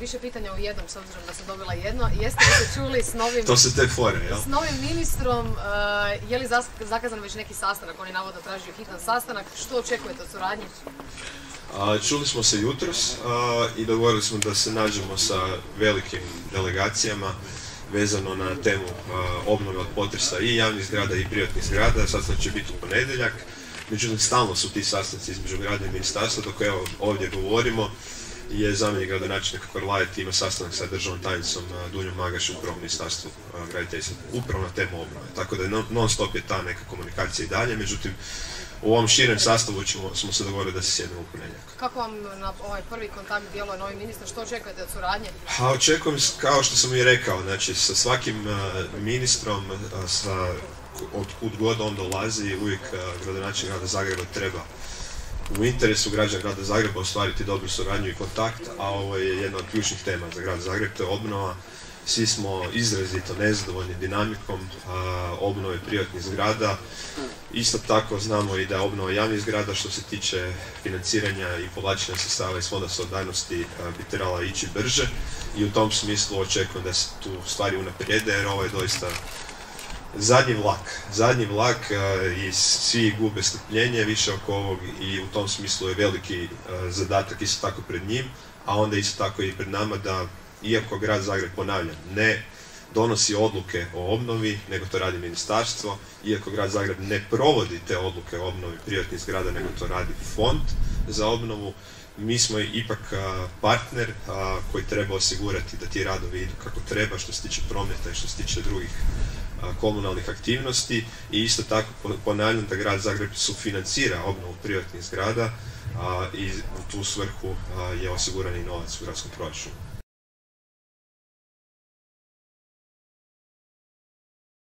više pitanja u jednom, s obzirom da sam dobila jedno. Jeste li se čuli s novim... To su te fore, jel? S novim ministrom, je li zakazan već neki sastanak? Oni navodno tražio hitan sastanak. Što očekujete od suradnje? čuli smo se jutros i dogovorili smo da se nađemo sa velikim delegacijama vezano na temu obnove od potresa i javnih zgrada i privatnih zgrada. Sastanak će biti u ponedjeljak. Međutim, stalno su ti sastanci između grada i ministarstva, dok evo ovdje govorimo je zamjenik gradonačelnika Korlajet ima sastanak sa državnom tajnicom Dunjom Magaš upravo u ministarstvu graditeljstva, upravo na temu obnove. Tako da non stop je ta neka komunikacija i dalje, međutim u ovom širem sastavu ćemo, smo se dogovorili da se sjednemo u ponedjeljak. Kako vam na ovaj prvi kontakt djeluje novi ministar? Što očekujete od suradnje? Pa očekujem, kao što sam i rekao, znači sa svakim ministrom, sa od kud god on dolazi, uvijek gradonačelnik grada Zagreba treba u interesu građana grada Zagreba ostvariti dobru suradnju i kontakt, a ovo je jedna od ključnih tema za grad Zagreb, to je obnova. Svi smo izrazito nezadovoljni dinamikom obnove privatnih zgrada. Isto tako znamo i da obnova javnih zgrada što se tiče financiranja i povlačenja sredstava iz Fonda solidarnosti bi trebala ići brže i u tom smislu očekujem da se tu stvari unaprijede jer ovo je doista zadnji vlak. Zadnji vlak i svi gube strpljenje više oko ovog i u tom smislu je veliki zadatak isto tako pred njim, a onda isto tako i pred nama da, iako grad Zagreb ponavlja, ne donosi odluke o obnovi, nego to radi ministarstvo, iako grad Zagreb ne provodi te odluke o obnovi privatnih zgrada, nego to radi fond za obnovu, mi smo ipak partner koji treba osigurati da ti radovi idu kako treba što se tiče prometa i što se tiče drugih komunalnih aktivnosti i isto tako ponavljam da grad Zagreb sufinancira obnovu privatnih zgrada i u tu svrhu je osiguran i novac u gradskom proračunu.